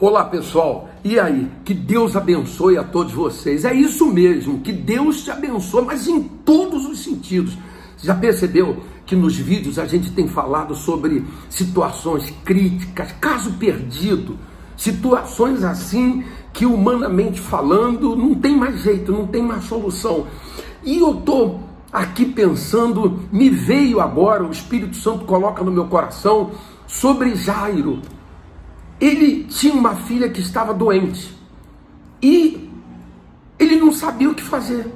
Olá pessoal, e aí? Que Deus abençoe a todos vocês. É isso mesmo, que Deus te abençoe, mas em todos os sentidos. Já percebeu que nos vídeos a gente tem falado sobre situações críticas, caso perdido, situações assim que humanamente falando não tem mais jeito, não tem mais solução. E eu tô aqui pensando, me veio agora, o Espírito Santo coloca no meu coração sobre Jairo. Ele tinha uma filha que estava doente e ele não sabia o que fazer.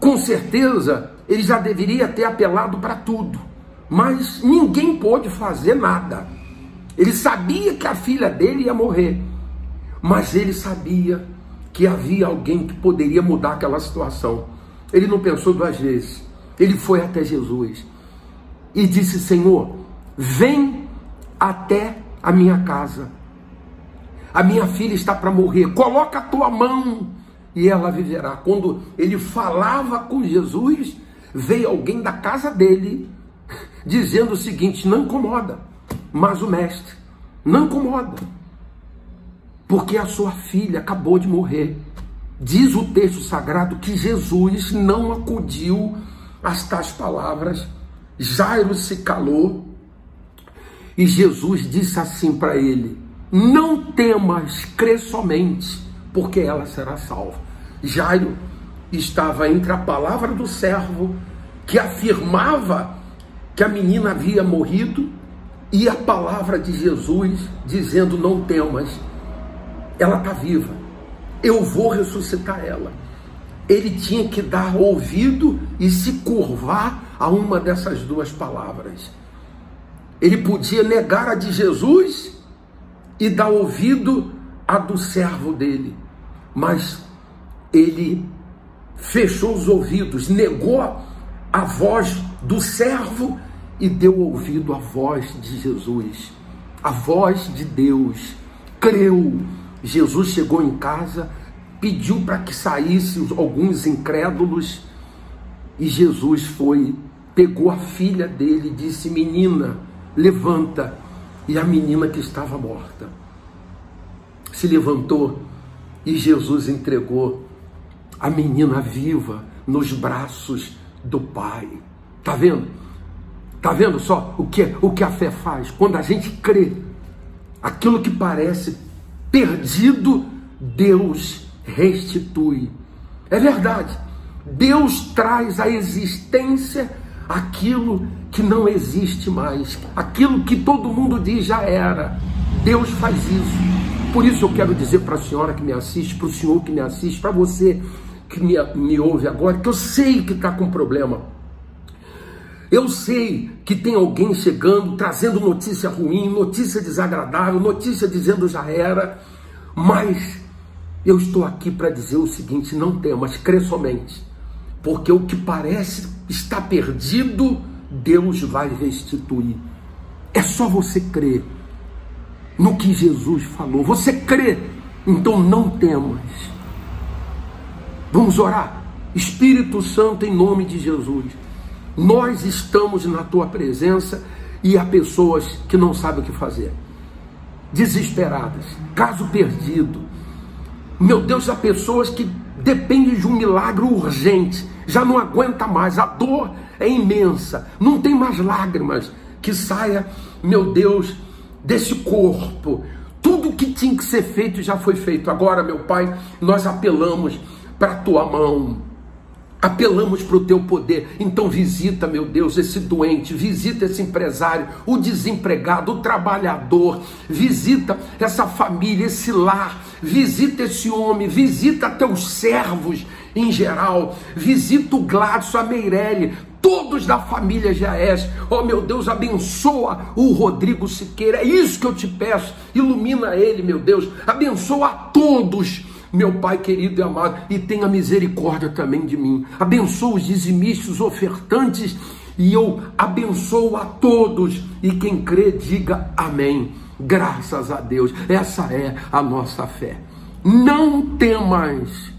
Com certeza, ele já deveria ter apelado para tudo, mas ninguém pôde fazer nada. Ele sabia que a filha dele ia morrer, mas ele sabia que havia alguém que poderia mudar aquela situação. Ele não pensou duas vezes. Ele foi até Jesus e disse: Senhor, vem até a minha casa. A minha filha está para morrer. Coloca a tua mão e ela viverá. Quando ele falava com Jesus, veio alguém da casa dele dizendo o seguinte: não incomoda, mas o mestre, não incomoda, porque a sua filha acabou de morrer. Diz o texto sagrado que Jesus não acudiu às tais palavras. Jairo se calou e Jesus disse assim para ele: Não temas, crê somente, porque ela será salva. Jairo estava entre a palavra do servo, que afirmava que a menina havia morrido, e a palavra de Jesus dizendo: Não temas, ela está viva, eu vou ressuscitar ela. Ele tinha que dar ouvido e se curvar a uma dessas duas palavras. Ele podia negar a de Jesus e dar ouvido à do servo dele, mas ele fechou os ouvidos, negou a voz do servo e deu ouvido à voz de Jesus, a voz de Deus. Creu. Jesus chegou em casa, pediu para que saíssem alguns incrédulos e Jesus foi, pegou a filha dele e disse: Menina, levanta. E a menina que estava morta se levantou e Jesus entregou a menina viva nos braços do Pai. Tá vendo? Tá vendo só o que o que a fé faz? Quando a gente crê, aquilo que parece perdido, Deus restitui. É verdade. Deus traz à existência aquilo que não existe mais, aquilo que todo mundo diz já era. Deus faz isso. Por isso eu quero dizer para a senhora que me assiste, para o senhor que me assiste, para você que me, me ouve agora, que eu sei que está com problema. Eu sei que tem alguém chegando, trazendo notícia ruim, notícia desagradável, notícia dizendo já era, mas eu estou aqui para dizer o seguinte: não temas, crê somente, porque o que parece estar perdido Deus vai restituir. É só você crer no que Jesus falou. Você crê, então não temas. Vamos orar. Espírito Santo, em nome de Jesus, nós estamos na tua presença e há pessoas que não sabem o que fazer, desesperadas, caso perdido. Meu Deus, há pessoas que dependem de um milagre urgente, já não aguenta mais, a dor é imensa, não tem mais lágrimas que saia, meu Deus, desse corpo. Tudo que tinha que ser feito já foi feito. Agora, meu Pai, nós apelamos para a tua mão. Apelamos para o teu poder. Então visita, meu Deus, esse doente, visita esse empresário, o desempregado, o trabalhador, visita essa família, esse lar, visita esse homem, visita teus servos em geral, visita o Gladson, a Meirelle, todos da família Jaés. Oh meu Deus, abençoa o Rodrigo Siqueira. É isso que eu te peço. Ilumina ele, meu Deus. Abençoa a todos meu Pai querido e amado, e tenha misericórdia também de mim. Abençoa os dizimistas, ofertantes, e eu abençoo a todos. E quem crê, diga amém. Graças a Deus. Essa é a nossa fé. Não temas,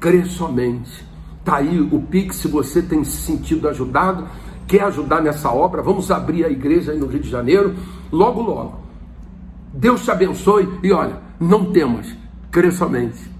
crê somente. Está aí o Pix, se você tem se sentido ajudado, quer ajudar nessa obra, vamos abrir a igreja aí no Rio de Janeiro, logo, logo Deus te abençoe e olha, não temas, crê somente.